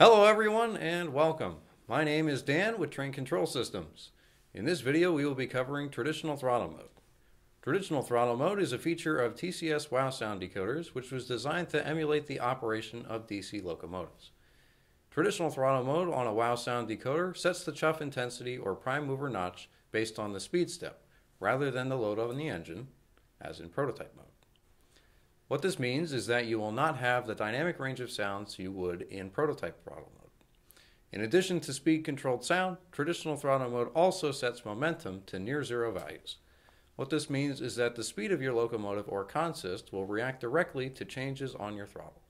Hello everyone and welcome. My name is Dan with Train Control Systems. In this video we will be covering traditional throttle mode. Traditional throttle mode is a feature of TCS WOW sound decoders which was designed to emulate the operation of DC locomotives. Traditional throttle mode on a WOW sound decoder sets the chuff intensity or prime mover notch based on the speed step rather than the load on the engine as in prototype mode. What this means is that you will not have the dynamic range of sounds you would in prototype throttle mode. In addition to speed controlled sound, traditional throttle mode also sets momentum to near zero values. What this means is that the speed of your locomotive or consist will react directly to changes on your throttle.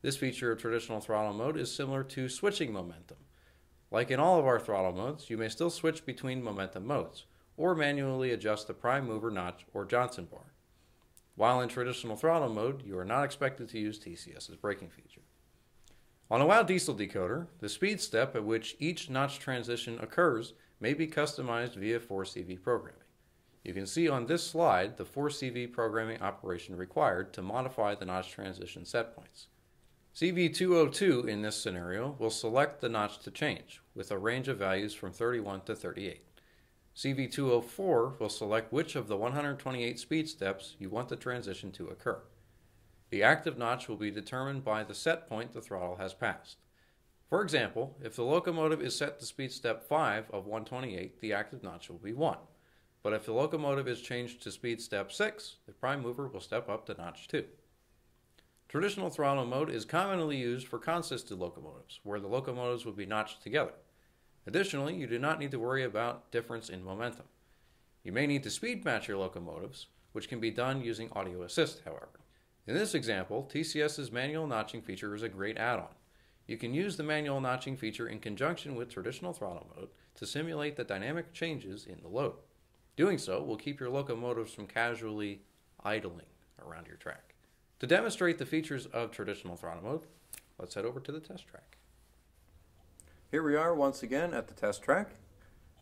This feature of traditional throttle mode is similar to switching momentum. Like in all of our throttle modes, you may still switch between momentum modes, or manually adjust the prime mover notch or Johnson bar. While in traditional throttle mode, you are not expected to use TCS's braking feature. On a WOW diesel decoder, the speed step at which each notch transition occurs may be customized via 4CV programming. You can see on this slide the 4CV programming operation required to modify the notch transition set points. CV202 in this scenario will select the notch to change, with a range of values from 31 to 38. CV204 will select which of the 128 speed steps you want the transition to occur. The active notch will be determined by the set point the throttle has passed. For example, if the locomotive is set to speed step 5 of 128, the active notch will be 1. But if the locomotive is changed to speed step 6, the prime mover will step up to notch 2. Traditional throttle mode is commonly used for consisted locomotives, where the locomotives will be notched together. Additionally, you do not need to worry about difference in momentum. You may need to speed match your locomotives, which can be done using audio assist, however. In this example, TCS's manual notching feature is a great add-on. You can use the manual notching feature in conjunction with traditional throttle mode to simulate the dynamic changes in the load. Doing so will keep your locomotives from casually idling around your track. To demonstrate the features of traditional throttle mode, let's head over to the test track. Here we are once again at the test track.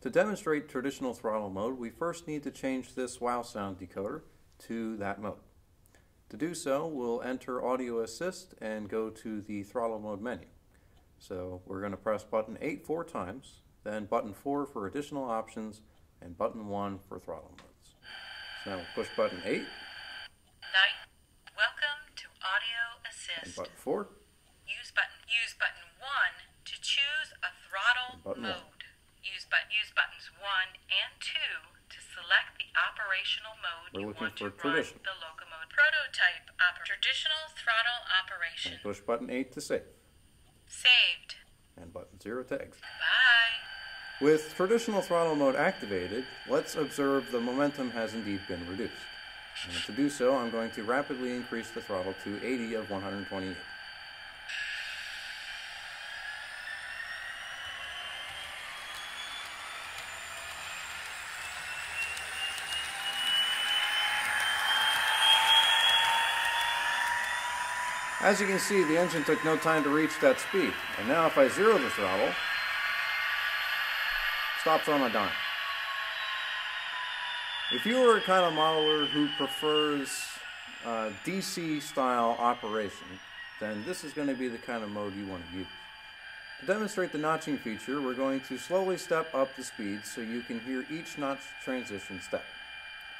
To demonstrate traditional throttle mode, we first need to change this WOW sound decoder to that mode. To do so, we'll enter audio assist and go to the throttle mode menu. So we're going to press button 8 four times, then button 4 for additional options, and button 1 for throttle modes. So now we'll push button 8. Night. Welcome to audio assist. And button 4. Use button. Use button 1 to choose a throttle Button mode. one. Use, but, use buttons 1 and 2 to select the operational mode We're looking for traditional. the locomotive. Prototype traditional throttle operation. And push button 8 to save. Saved. And button 0 to exit. Bye. With traditional throttle mode activated, let's observe the momentum has indeed been reduced. And to do so, I'm going to rapidly increase the throttle to 80 of 128. As you can see, the engine took no time to reach that speed. And now if I zero the throttle, stops on a dime. If you are a kind of modeler who prefers uh, DC style operation, then this is going to be the kind of mode you want to use. To demonstrate the notching feature, we're going to slowly step up the speed so you can hear each notch transition step.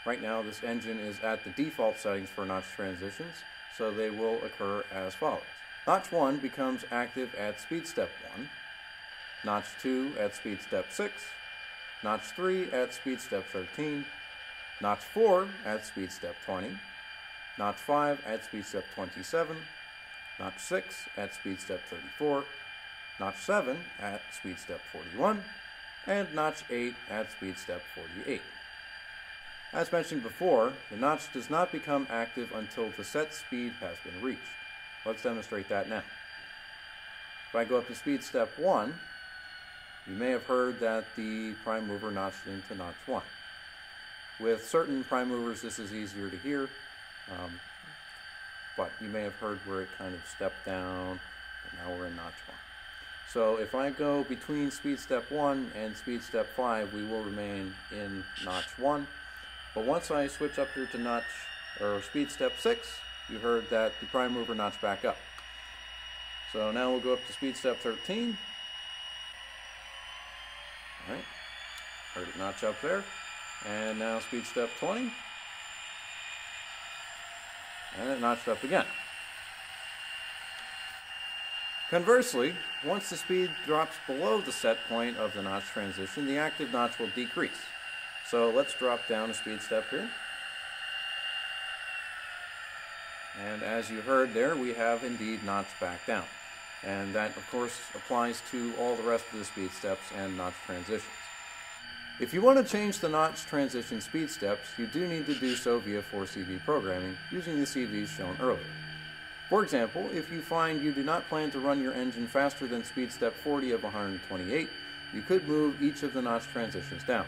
Right now, this engine is at the default settings for notch transitions, so they will occur as follows. Notch 1 becomes active at speed step 1, Notch 2 at speed step 6, Notch 3 at speed step 13, Notch 4 at speed step 20, Notch 5 at speed step 27, Notch 6 at speed step 34, Notch 7 at speed step 41, and Notch 8 at speed step 48. As mentioned before, the notch does not become active until the set speed has been reached. Let's demonstrate that now. If I go up to speed step 1, you may have heard that the prime mover notched into notch 1. With certain prime movers, this is easier to hear, um, but you may have heard where it kind of stepped down, and now we're in notch 1. So if I go between speed step 1 and speed step 5, we will remain in notch 1. But once I switch up here to notch, or speed step 6, you heard that the prime mover notched back up. So now we'll go up to speed step 13. All right, heard it notch up there. And now speed step 20. And it notched up again. Conversely, once the speed drops below the set point of the notch transition, the active notch will decrease. So let's drop down a speed step here. And as you heard there, we have indeed notched back down. And that, of course, applies to all the rest of the speed steps and notch transitions. If you want to change the notch transition speed steps, you do need to do so via 4CV programming using the CVs shown earlier. For example, if you find you do not plan to run your engine faster than speed step 40 of 128, you could move each of the notch transitions down.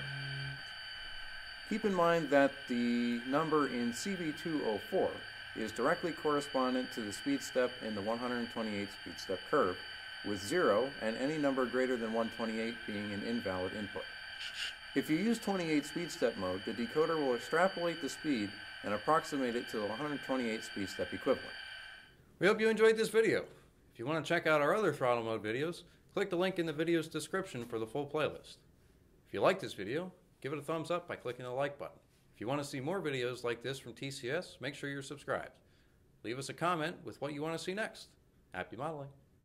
Keep in mind that the number in CV204 is directly correspondent to the speed step in the 128 speed step curve, with 0 and any number greater than 128 being an invalid input. If you use 28 speed step mode, the decoder will extrapolate the speed and approximate it to the 128 speed step equivalent. We hope you enjoyed this video. If you want to check out our other throttle mode videos, click the link in the video's description for the full playlist. If you like this video, give it a thumbs up by clicking the like button. If you want to see more videos like this from TCS, make sure you're subscribed. Leave us a comment with what you want to see next. Happy modeling!